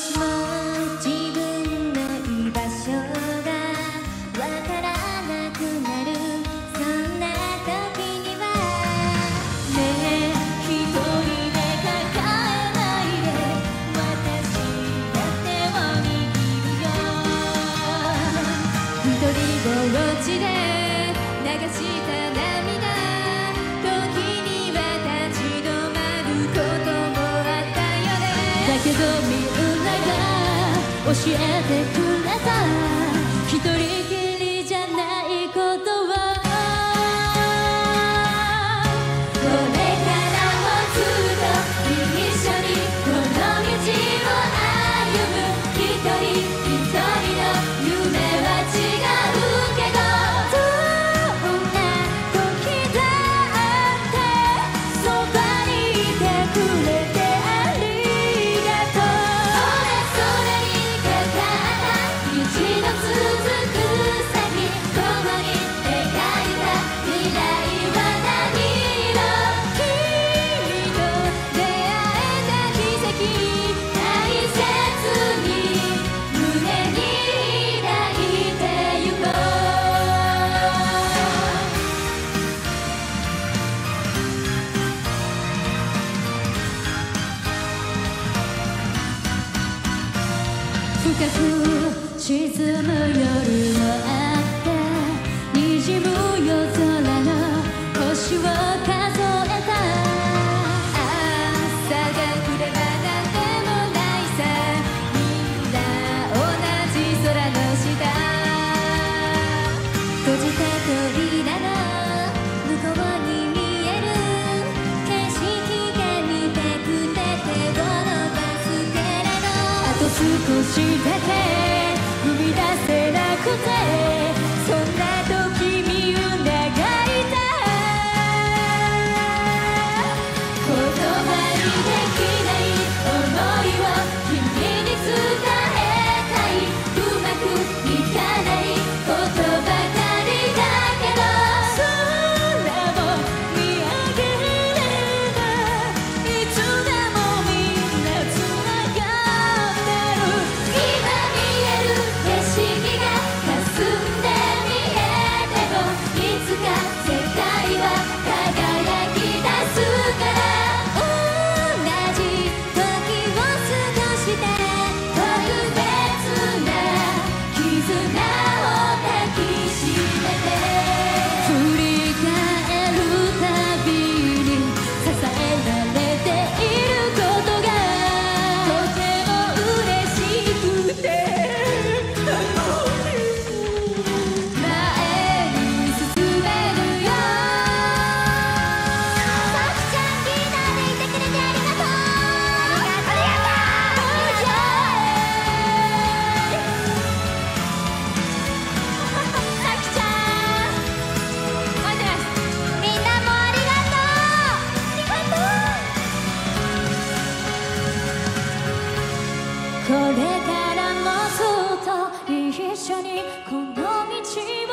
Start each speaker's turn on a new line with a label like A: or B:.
A: しも自分の居場所がわからなくなる。そんな時にはねえ一人で抱えないで私が手を握るよ。一人ぼっちで流したひとりきりじゃない。ことはこれからもずっと一緒にこの道を歩むひとりひとりの夢は違うけどどんなと時だってそばにいてくれて。深く沈む夜少しだけ踏み出せなくて 션이 고놈이지만